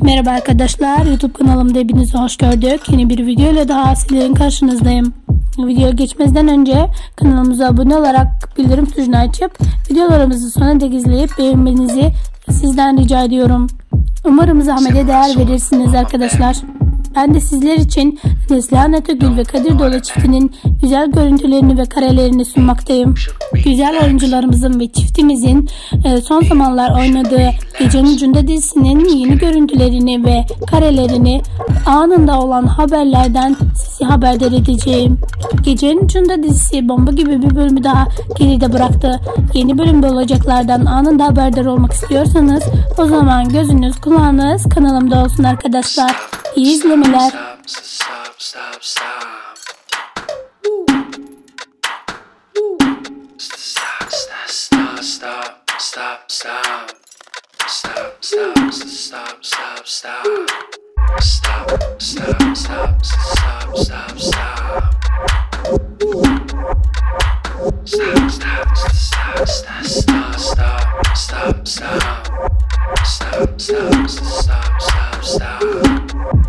Merhaba arkadaşlar, YouTube kanalımda hepinizi hoş gördük. Yeni bir video ile daha sizlerin karşınızdayım. Videoya geçmeden önce kanalımıza abone olarak bildirim tuşunu açıp videolarımızı sona dek izleyip beğenmenizi sizden rica ediyorum. Umarım zahmete değer verirsiniz arkadaşlar. Ben de sizler için Neslihan Atagül ve Kadir Dolu çiftinin güzel görüntülerini ve karelerini sunmaktayım. Güzel oyuncularımızın ve çiftimizin e, son zamanlar oynadığı Gecenin Ucunda dizisinin yeni görüntülerini ve karelerini anında olan haberlerden sizi haberdar edeceğim. Gecenin Ucunda dizisi bomba gibi bir bölümü daha geride bıraktı. Yeni bölümde olacaklardan anında haberdar olmak istiyorsanız o zaman gözünüz kulağınız kanalımda olsun arkadaşlar. He's stop, stop, stop, stop, stop, stop.